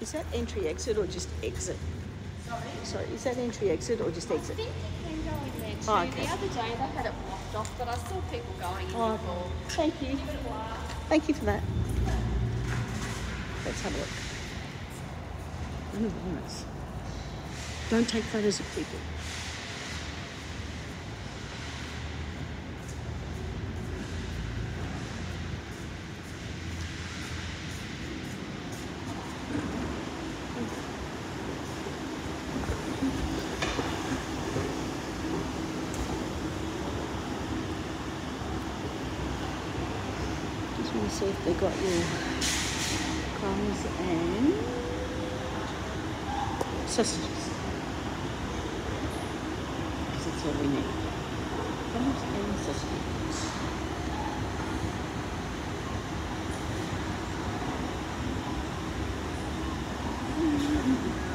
Is that entry exit or just exit? Sorry? Sorry, is that entry exit or just exit? I think you can go in there too. Oh, okay. The other day they had it blocked off, but I saw people going in Oh, before. Thank you. Give it a while. Thank you for that. Let's have a look. Don't take photos of people. Just want to see if they got your crumbs and sausages. Because that's all we need. Crumbs and sausages. Mm.